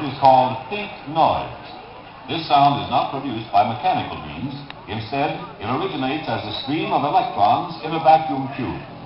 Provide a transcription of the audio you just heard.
sound is called faint noise. This sound is not produced by mechanical means. Instead, it originates as a stream of electrons in a vacuum tube.